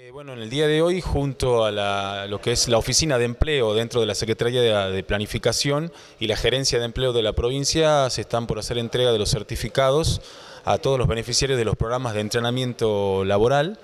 Eh, bueno, en el día de hoy, junto a lo que es la oficina de empleo dentro de la Secretaría de, Planificación y la gerencia de empleo de la provincia, se están por hacer entrega de los certificados a todos los beneficiarios de los programas de entrenamiento laboral.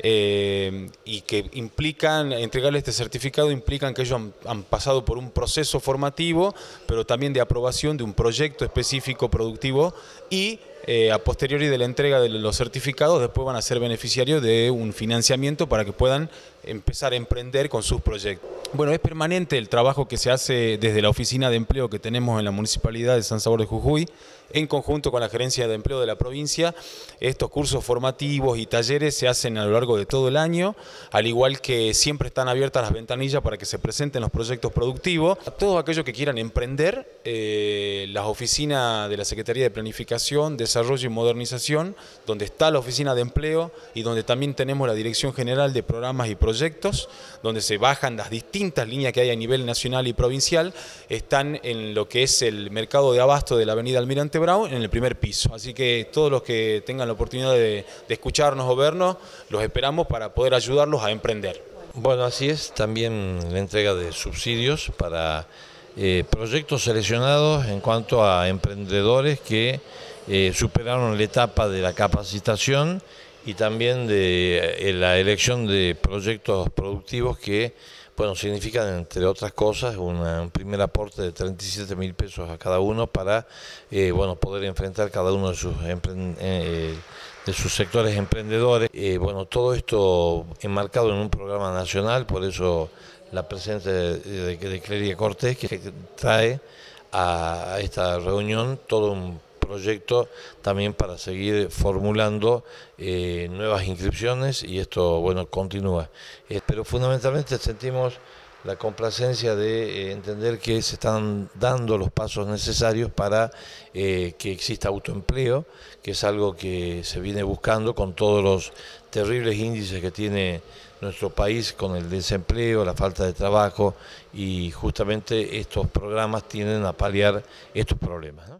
Eh, y que implican, entregarle este certificado implican que ellos han, pasado por un proceso formativo, pero también de aprobación de un proyecto específico productivo y eh, a posteriori de la entrega de los certificados después van a ser beneficiarios de un financiamiento para que puedan empezar a emprender con sus proyectos. Bueno, es permanente el trabajo que se hace desde la oficina de empleo que tenemos en la Municipalidad de San Salvador de Jujuy, en conjunto con la Gerencia de Empleo de la provincia. Estos cursos formativos y talleres se hacen a lo largo de todo el año, al igual que siempre están abiertas las ventanillas para que se presenten los proyectos productivos. A todos aquellos que quieran emprender, eh, las oficinas de la Secretaría de Planificación, Desarrollo y Modernización, donde está la oficina de empleo y donde también tenemos la Dirección General de Programas y Proyectos, donde se bajan las distintas líneas que hay a nivel nacional y provincial están en lo que es el mercado de abasto de la avenida Almirante Brown en el primer piso. Así que todos los que tengan la oportunidad de, escucharnos o vernos, los esperamos para poder ayudarlos a emprender. Bueno, así es, también la entrega de subsidios para eh, proyectos seleccionados en cuanto a emprendedores que eh, superaron la etapa de la capacitación y también de eh, la elección de proyectos productivos que bueno, significan, entre otras cosas, un primer aporte de 37 mil pesos a cada uno para eh, bueno, poder enfrentar cada uno de sus, eh, de sus sectores emprendedores. Eh, bueno, todo esto enmarcado en un programa nacional, por eso la presencia de, de, Cleria Cortés, que trae a esta reunión todo un proyecto también para seguir formulando eh, nuevas inscripciones y esto, bueno, continúa. Eh, pero fundamentalmente sentimos la complacencia de eh, entender que se están dando los pasos necesarios para que exista autoempleo, que es algo que se viene buscando con todos los terribles índices que tiene nuestro país con el desempleo, la falta de trabajo y justamente estos programas tienden a paliar estos problemas.